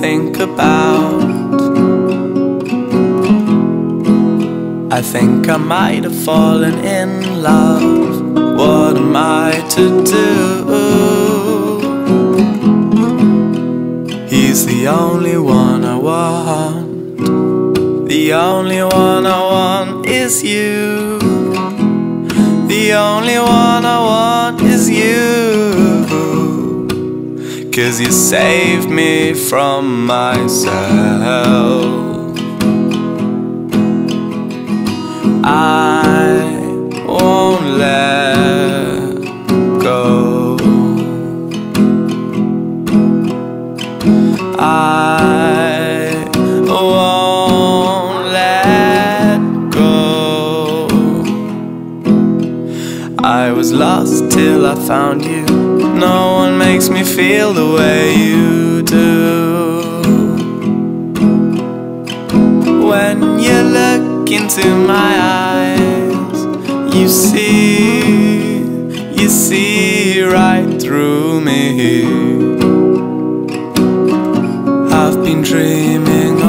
think about. I think I might have fallen in love. What am I to do? He's the only one I want. The only one I want is you. The only one I want is you. Cause you saved me from myself. I won't let go. I I was lost till I found you. No one makes me feel the way you do. When you look into my eyes, you see, you see right through me. I've been dreaming